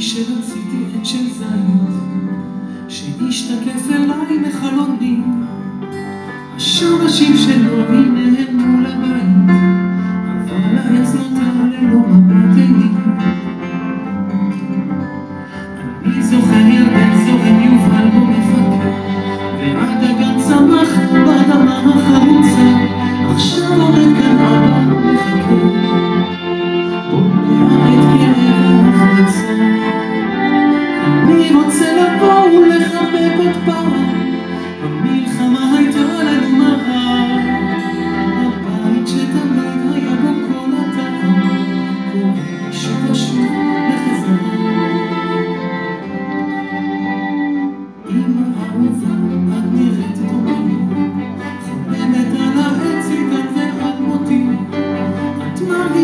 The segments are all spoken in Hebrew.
של זית שהשתקף אליי מחלוני השורשים שלו הם מול הבית אבל העץ נותר ללא מבט עיני אני זוכר ירדן זורם יובל בו מפקד ועד הגן צמח באדמה החרוצה. עכשיו עומד כאן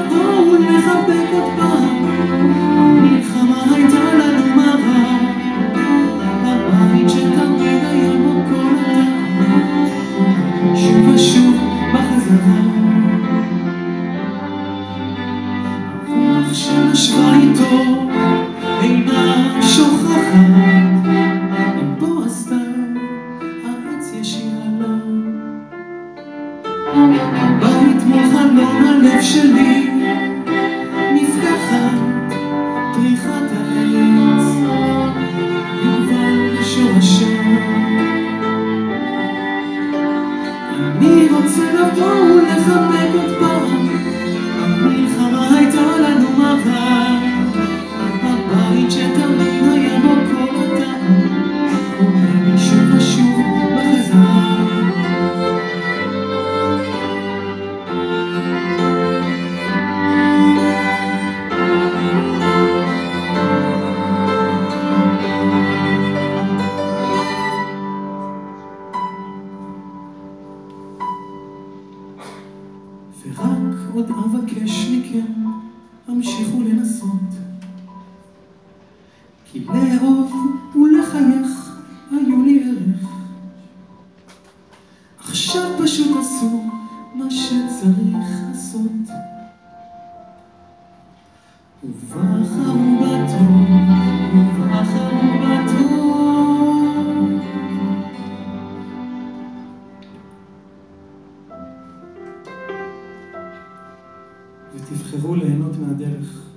רוצה לבוא ולחבק עוד פעם. המלחמה הייתה לנו מרה. הבית שתמיד היה בו כל הטעם שוב ושוב בחזרה. הרוח שנשבה איתו אינה שוכחת, אם בוא literally ורק עוד אבקש מכם, המשיכו לנסות. כי לאהוב ולחייך היו לי ערך. עכשיו פשוט עשו מה שצריך לעשות. ובחרו תבחרו ליהנות מהדרך.